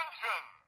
Attention!